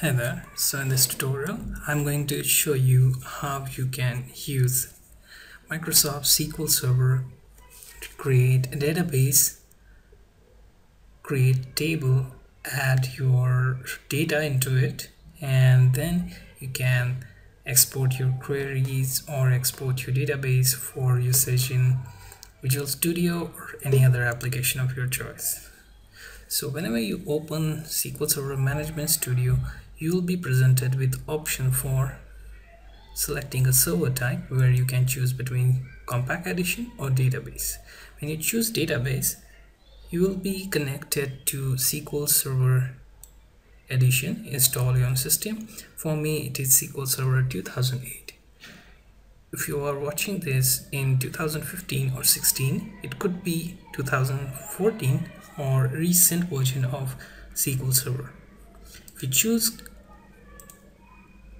Hi there, so in this tutorial I'm going to show you how you can use Microsoft SQL Server to create a database, create table, add your data into it and then you can export your queries or export your database for usage in Visual Studio or any other application of your choice. So whenever you open SQL Server Management Studio, you will be presented with option for selecting a server type where you can choose between compact edition or database. When you choose database, you will be connected to SQL Server edition installed on system. For me, it is SQL Server 2008. If you are watching this in 2015 or 16, it could be 2014 or recent version of SQL Server. If you choose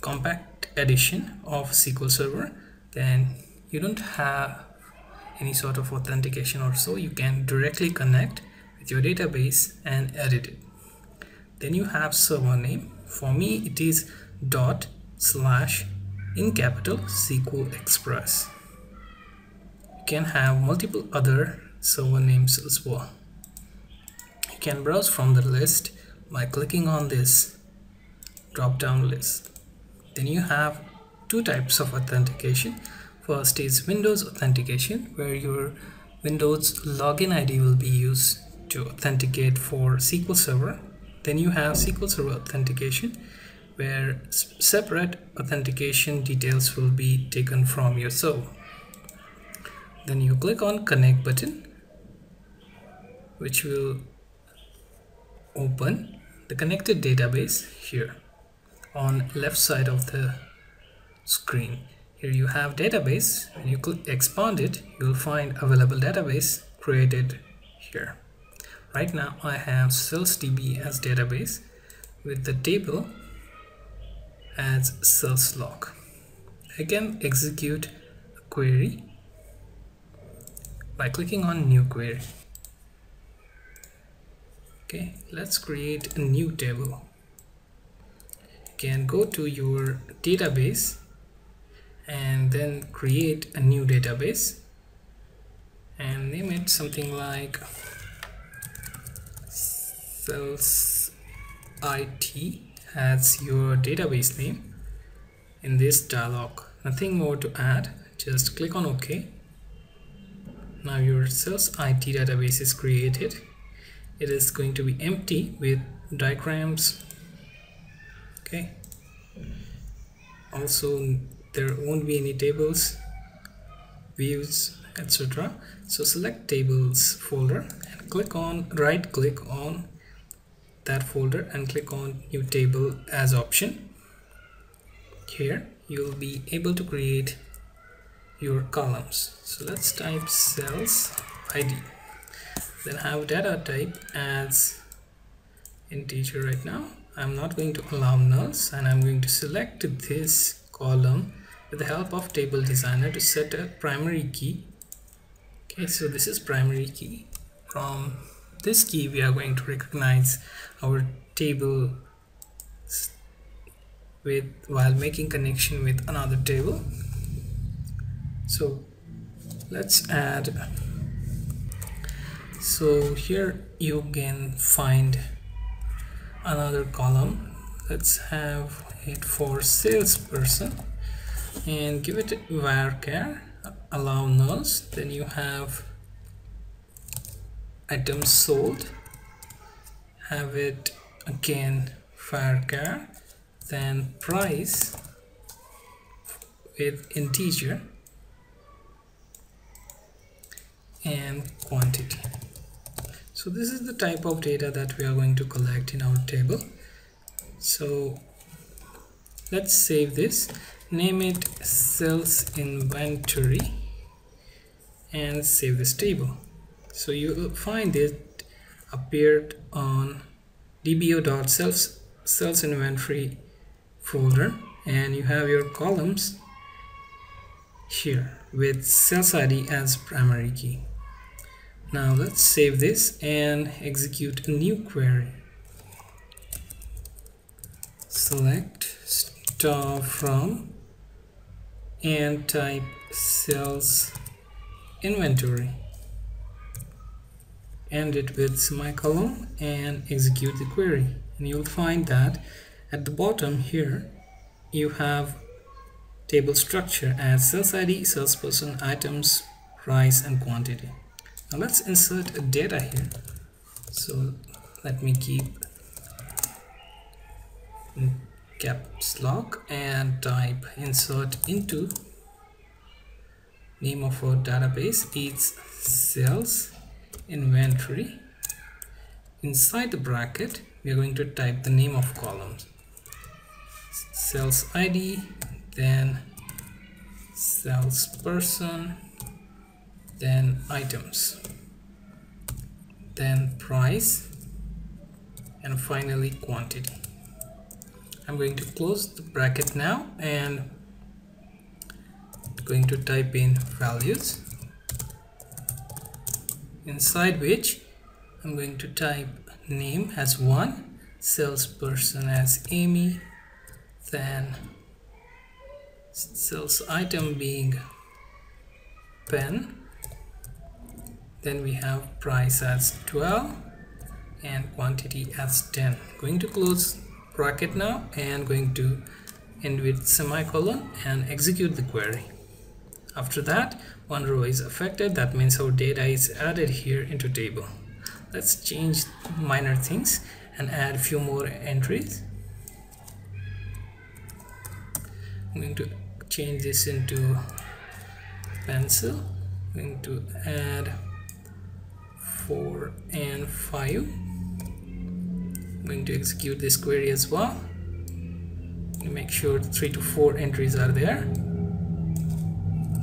compact edition of SQL Server, then you don't have any sort of authentication or so. You can directly connect with your database and edit it. Then you have server name. For me, it is dot slash in capital SQL Express. You can have multiple other server names as well. You can browse from the list by clicking on this drop down list. Then you have two types of authentication. First is Windows authentication where your Windows login ID will be used to authenticate for SQL Server. Then you have SQL Server authentication where separate authentication details will be taken from your server. Then you click on connect button which will open the connected database here on left side of the screen. Here you have database. When you click expand it you'll find available database created here. Right now I have SalesDB as database with the table as sales log. I can execute a query by clicking on new query. Okay let's create a new table can go to your database and then create a new database and name it something like sales IT as your database name in this dialog. Nothing more to add just click on OK. Now your sales IT database is created. It is going to be empty with diagrams okay. Also there won't be any tables views etc so select tables folder and click on right click on that folder and click on new table as option. Here you'll be able to create your columns. So let's type sales id then have data type as integer right now I'm not going to allow nulls and I'm going to select this column with the help of table designer to set a primary key. Okay so this is primary key. From this key we are going to recognize our table with while making connection with another table. So let's add so here you can find another column. Let's have it for salesperson and give it varchar allow nulls. Then you have items sold. Have it again varchar then price with integer and quantity so this is the type of data that we are going to collect in our table. So let's save this. Name it sales inventory and save this table. So you will find it appeared on dbo.sales sales inventory folder and you have your columns here with sales id as primary key now let's save this and execute a new query. Select star from and type sales inventory. End it with semicolon and execute the query. And you'll find that at the bottom here you have table structure as sales id salesperson items price and quantity now let's insert a data here. So let me keep caps lock and type insert into name of our database is sales inventory. Inside the bracket we are going to type the name of columns. Sales id then salesperson then items. Then price. And finally quantity. I'm going to close the bracket now and going to type in values. Inside which I'm going to type name as one salesperson as Amy then sales item being pen then we have price as 12 and quantity as 10 going to close bracket now and going to end with semicolon and execute the query. After that one row is affected. That means our data is added here into table. Let's change minor things and add a few more entries. I'm going to change this into pencil. I'm going to add 4 and 5 I'm going to execute this query as well. Make sure 3 to 4 entries are there.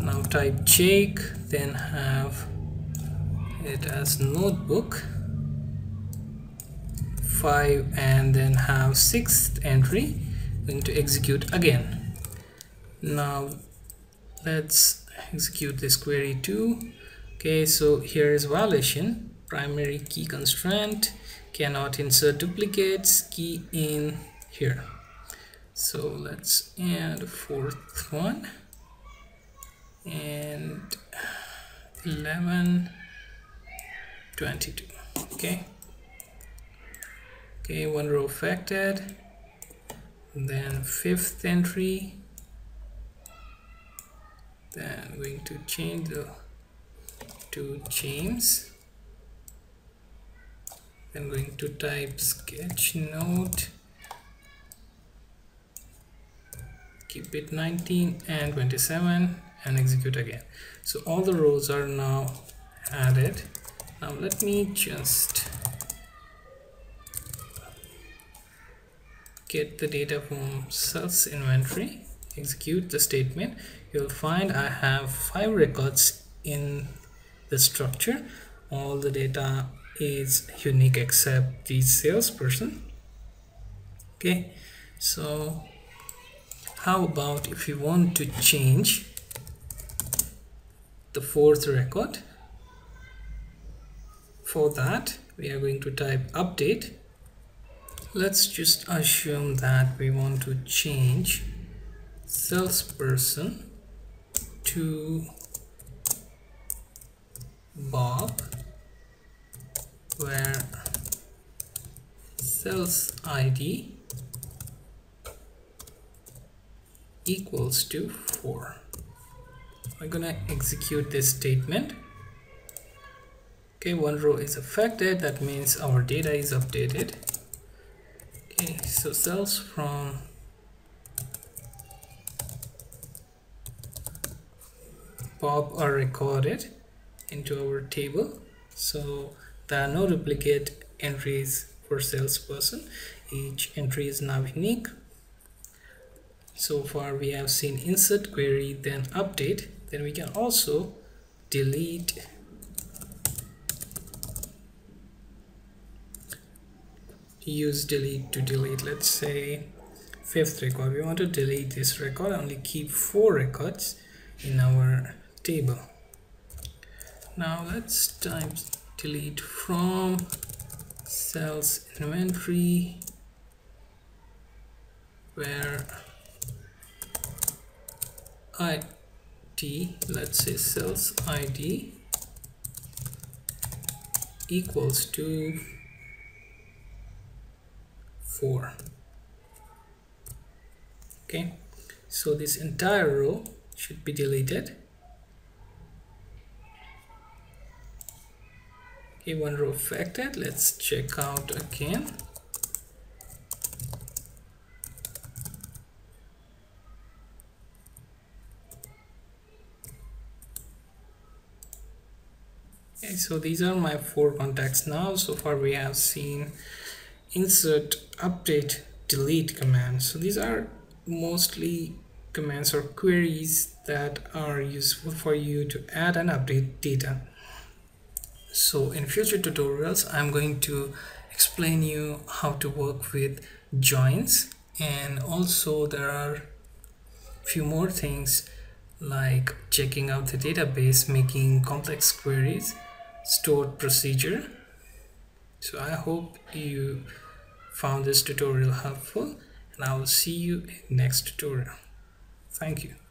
Now type Jake then have it as notebook. 5 and then have sixth entry. Going to execute again. Now let's execute this query too. Okay so here is violation primary key constraint. Cannot insert duplicates. Key in here. So let's add a fourth one. And 11 22 okay. Okay one row affected. Then fifth entry. Then I'm going to change the to James I'm going to type sketch note. Keep it 19 and 27 and execute again. So all the rows are now added. Now let me just get the data from sales inventory execute the statement. You'll find I have five records in the structure. All the data is unique except the salesperson. Okay so how about if you want to change the fourth record? For that we are going to type update. Let's just assume that we want to change salesperson to Bob where sales ID equals to 4 I'm gonna execute this statement. Okay one row is affected. That means our data is updated. Okay so sales from Bob are recorded into our table. So there are no duplicate entries for salesperson. Each entry is now unique. So far we have seen insert query then update. Then we can also delete use delete to delete. Let's say fifth record. We want to delete this record only keep four records in our table. Now let's type delete from sales inventory where id let's say sales id equals to 4 okay so this entire row should be deleted one row affected. Let's check out again. Okay so these are my four contacts now. So far we have seen insert update delete commands. So these are mostly commands or queries that are useful for you to add and update data so in future tutorials i'm going to explain you how to work with joins. And also there are few more things like checking out the database making complex queries stored procedure. So i hope you found this tutorial helpful and i will see you in next tutorial. Thank you